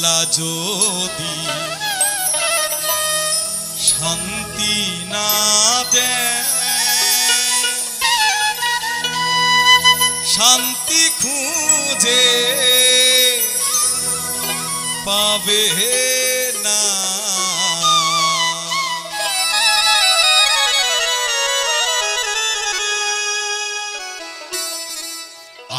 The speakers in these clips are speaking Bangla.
আল্লাহ যদি শান্তি না দেয় শান্তি খুঁজে পাবে না।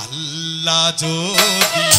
আল্লাহ যদি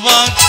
वा